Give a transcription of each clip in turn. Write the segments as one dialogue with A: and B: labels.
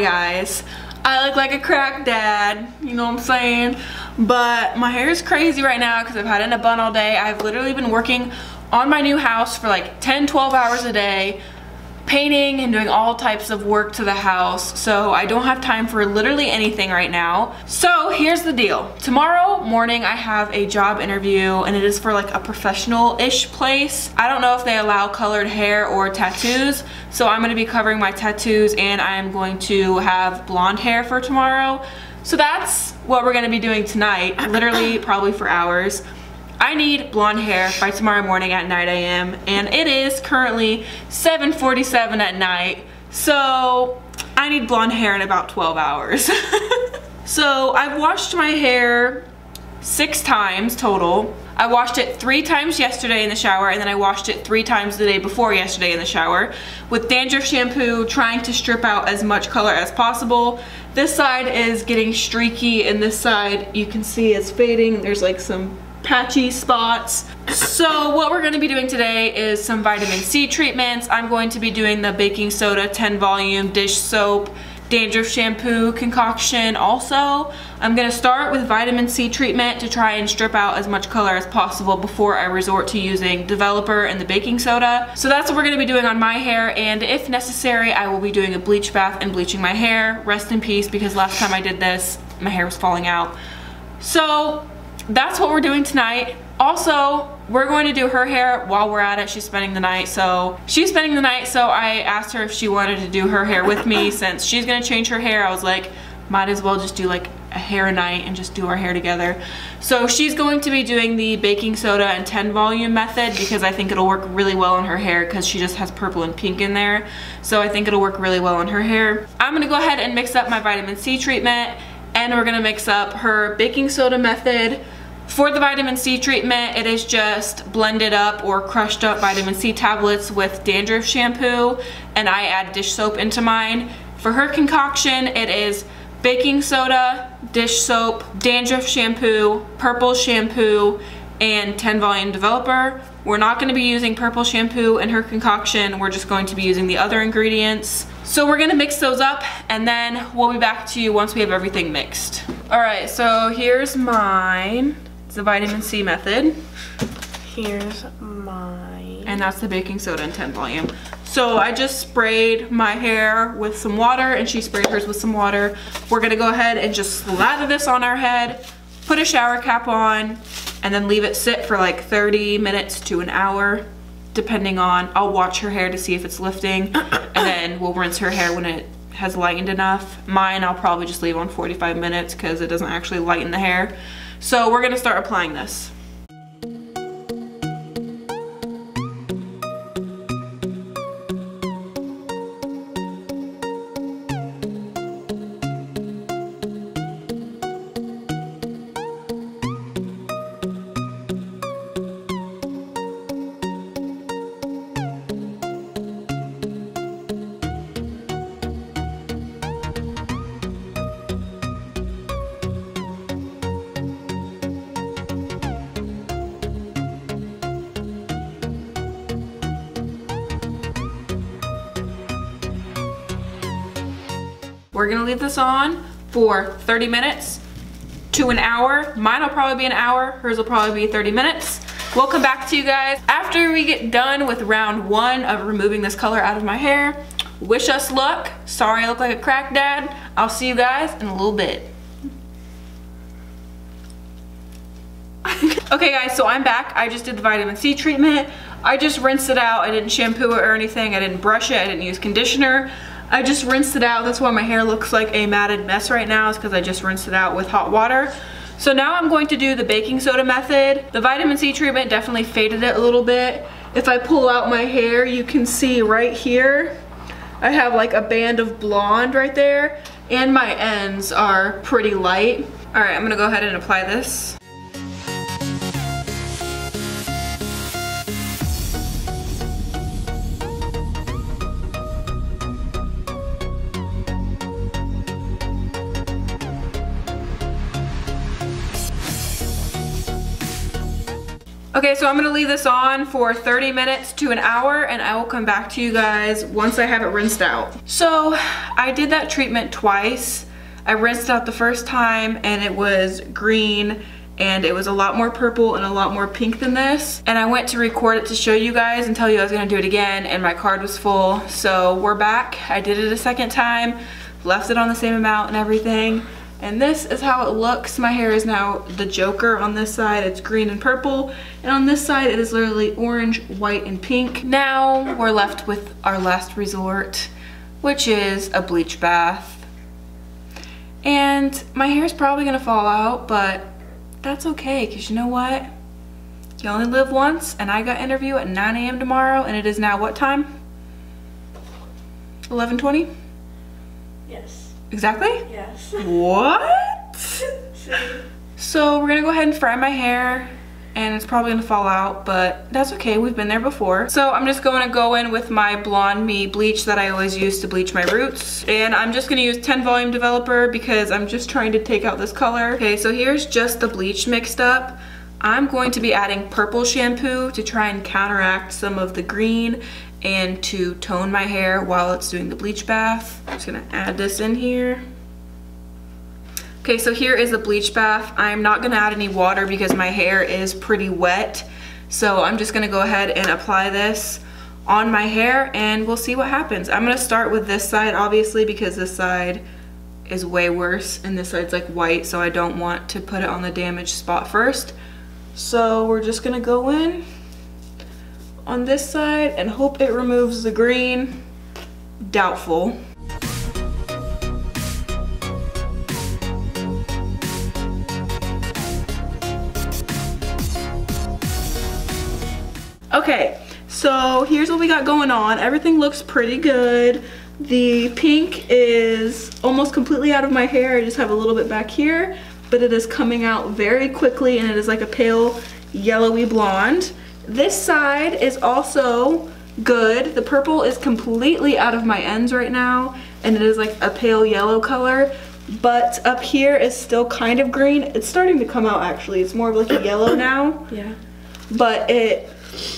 A: Guys. I look like a crack dad, you know what I'm saying? But my hair is crazy right now because I've had it in a bun all day. I've literally been working on my new house for like 10, 12 hours a day painting and doing all types of work to the house. So I don't have time for literally anything right now. So here's the deal. Tomorrow morning I have a job interview and it is for like a professional-ish place. I don't know if they allow colored hair or tattoos so I'm going to be covering my tattoos and I am going to have blonde hair for tomorrow. So that's what we're going to be doing tonight literally probably for hours I need blonde hair by tomorrow morning at 9 a.m. and it is currently 7.47 at night so I need blonde hair in about 12 hours. so I've washed my hair six times total. I washed it three times yesterday in the shower and then I washed it three times the day before yesterday in the shower with dandruff shampoo trying to strip out as much color as possible. This side is getting streaky and this side you can see is fading. There's like some patchy spots. So what we're gonna be doing today is some vitamin C treatments. I'm going to be doing the baking soda 10 volume dish soap dandruff shampoo concoction also. I'm gonna start with vitamin C treatment to try and strip out as much color as possible before I resort to using developer and the baking soda. So that's what we're gonna be doing on my hair and if necessary I will be doing a bleach bath and bleaching my hair. Rest in peace because last time I did this my hair was falling out. So that's what we're doing tonight. Also, we're going to do her hair while we're at it. She's spending the night, so she's spending the night, so I asked her if she wanted to do her hair with me since she's gonna change her hair. I was like, might as well just do like a hair night and just do our hair together. So she's going to be doing the baking soda and 10 volume method because I think it'll work really well on her hair because she just has purple and pink in there. So I think it'll work really well on her hair. I'm gonna go ahead and mix up my vitamin C treatment and we're gonna mix up her baking soda method for the vitamin C treatment, it is just blended up or crushed up vitamin C tablets with dandruff shampoo and I add dish soap into mine. For her concoction, it is baking soda, dish soap, dandruff shampoo, purple shampoo, and 10 volume developer. We're not gonna be using purple shampoo in her concoction. We're just going to be using the other ingredients. So we're gonna mix those up and then we'll be back to you once we have everything mixed. All right, so here's mine the vitamin C method.
B: Here's mine.
A: And that's the baking soda in 10 volume. So I just sprayed my hair with some water and she sprayed hers with some water. We're gonna go ahead and just slather this on our head, put a shower cap on, and then leave it sit for like 30 minutes to an hour, depending on, I'll watch her hair to see if it's lifting, and then we'll rinse her hair when it has lightened enough. Mine I'll probably just leave on 45 minutes because it doesn't actually lighten the hair. So we're gonna start applying this. We're gonna leave this on for 30 minutes to an hour. Mine will probably be an hour, hers will probably be 30 minutes. We'll come back to you guys after we get done with round one of removing this color out of my hair. Wish us luck. Sorry I look like a crack dad. I'll see you guys in a little bit. okay guys, so I'm back. I just did the vitamin C treatment. I just rinsed it out. I didn't shampoo it or anything. I didn't brush it. I didn't use conditioner. I just rinsed it out. That's why my hair looks like a matted mess right now is because I just rinsed it out with hot water. So now I'm going to do the baking soda method. The vitamin C treatment definitely faded it a little bit. If I pull out my hair, you can see right here, I have like a band of blonde right there and my ends are pretty light. All right, I'm gonna go ahead and apply this. Okay so I'm gonna leave this on for 30 minutes to an hour and I will come back to you guys once I have it rinsed out. So I did that treatment twice. I rinsed out the first time and it was green and it was a lot more purple and a lot more pink than this. And I went to record it to show you guys and tell you I was gonna do it again and my card was full. So we're back. I did it a second time, left it on the same amount and everything. And this is how it looks. My hair is now the Joker on this side. It's green and purple. And on this side, it is literally orange, white, and pink. Now we're left with our last resort, which is a bleach bath. And my hair is probably gonna fall out, but that's okay, because you know what? You only live once, and I got interview at 9 a.m. tomorrow, and it is now what time? 11.20?
B: Yes.
A: Exactly?
B: Yes.
A: What? so we're gonna go ahead and fry my hair and it's probably gonna fall out, but that's okay, we've been there before. So I'm just going to go in with my BlondMe bleach that I always use to bleach my roots. And I'm just gonna use 10 volume developer because I'm just trying to take out this color. Okay, so here's just the bleach mixed up. I'm going to be adding purple shampoo to try and counteract some of the green and to tone my hair while it's doing the bleach bath. I'm just gonna add this in here. Okay, so here is the bleach bath. I'm not gonna add any water because my hair is pretty wet. So I'm just gonna go ahead and apply this on my hair and we'll see what happens. I'm gonna start with this side obviously because this side is way worse and this side's like white so I don't want to put it on the damaged spot first. So we're just gonna go in on this side and hope it removes the green. Doubtful. Okay, so here's what we got going on. Everything looks pretty good. The pink is almost completely out of my hair. I just have a little bit back here, but it is coming out very quickly and it is like a pale yellowy blonde. This side is also good. The purple is completely out of my ends right now and it is like a pale yellow color but up here is still kind of green. It's starting to come out actually. It's more of like a yellow now.
B: Yeah.
A: But it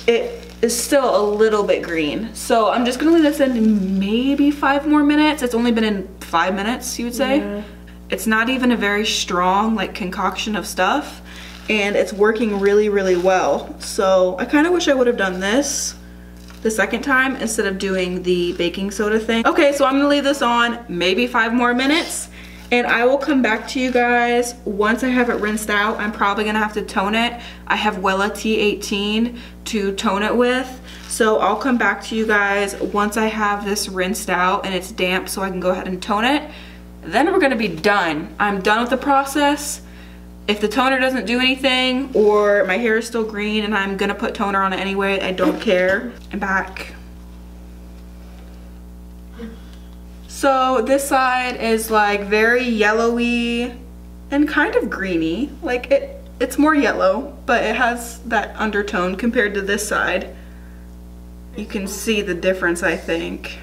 A: it is still a little bit green. So I'm just gonna leave this in maybe five more minutes. It's only been in five minutes, you would say.
B: Yeah.
A: It's not even a very strong like concoction of stuff and it's working really, really well. So I kind of wish I would have done this the second time instead of doing the baking soda thing. Okay, so I'm gonna leave this on maybe five more minutes and I will come back to you guys once I have it rinsed out. I'm probably gonna have to tone it. I have Wella T18 to tone it with. So I'll come back to you guys once I have this rinsed out and it's damp so I can go ahead and tone it. Then we're gonna be done. I'm done with the process. If the toner doesn't do anything or my hair is still green and I'm gonna put toner on it anyway, I don't care. I'm back. So this side is like very yellowy and kind of greeny. Like it, it's more yellow, but it has that undertone compared to this side. You can see the difference, I think.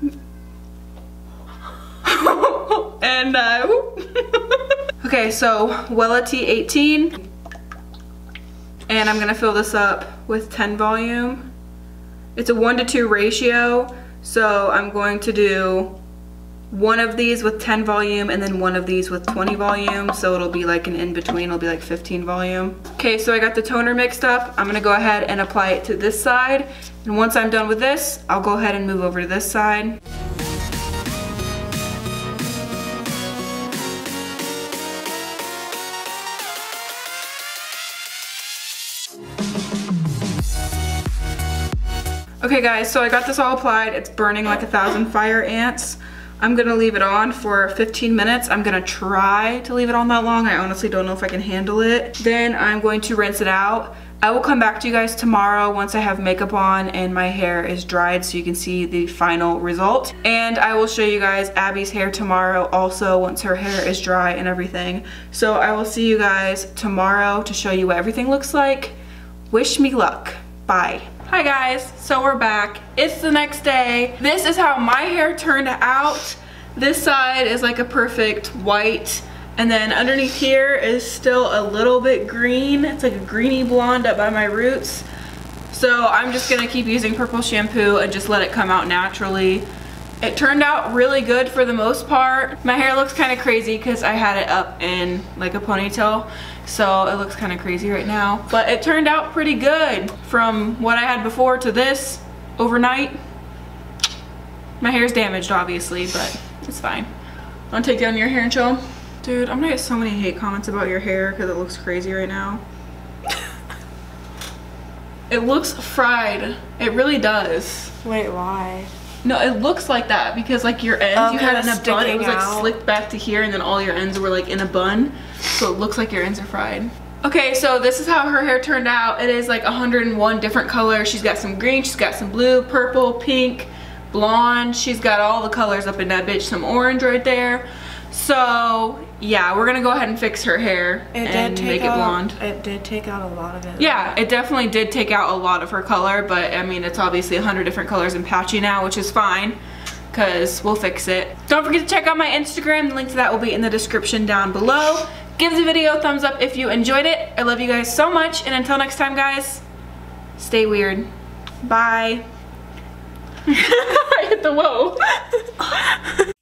A: and uh, okay, so Wella T18. And I'm gonna fill this up with 10 volume. It's a one to two ratio. So I'm going to do one of these with 10 volume and then one of these with 20 volume. So it'll be like an in-between, it'll be like 15 volume. Okay, so I got the toner mixed up. I'm gonna go ahead and apply it to this side. And once I'm done with this, I'll go ahead and move over to this side. Okay guys, so I got this all applied. It's burning like a thousand fire ants. I'm gonna leave it on for 15 minutes. I'm gonna try to leave it on that long. I honestly don't know if I can handle it. Then I'm going to rinse it out. I will come back to you guys tomorrow once I have makeup on and my hair is dried so you can see the final result. And I will show you guys Abby's hair tomorrow also once her hair is dry and everything. So I will see you guys tomorrow to show you what everything looks like. Wish me luck. Bye. Hi guys, so we're back. It's the next day. This is how my hair turned out. This side is like a perfect white And then underneath here is still a little bit green. It's like a greeny blonde up by my roots. So I'm just gonna keep using purple shampoo and just let it come out naturally. It turned out really good for the most part. My hair looks kind of crazy because I had it up in like a ponytail. So it looks kind of crazy right now. But it turned out pretty good from what I had before to this overnight. My hair's damaged obviously, but it's fine. Wanna take down your hair and show 'em? Dude, I'm gonna get so many hate comments about your hair because it looks crazy right now. it looks fried. It really does.
B: Wait, why?
A: No, it looks like that because like your ends you had in a bun. It was like
B: out.
A: slicked back to here, and then all your ends were like in a bun, so it looks like your ends are fried. Okay, so this is how her hair turned out. It is like 101 different colors. She's got some green, she's got some blue, purple, pink, blonde. She's got all the colors up in that bitch. Some orange right there. So yeah, we're gonna go ahead and fix her hair
B: It
A: and make it
B: out,
A: blonde.
B: It did take out a lot of it.
A: Yeah, it definitely did take out a lot of her color, but I mean, it's obviously 100 different colors and patchy now, which is fine, because we'll fix it. Don't forget to check out my Instagram. The link to that will be in the description down below. Give the video a thumbs up if you enjoyed it. I love you guys so much, and until next time, guys, stay weird. Bye. I hit the whoa.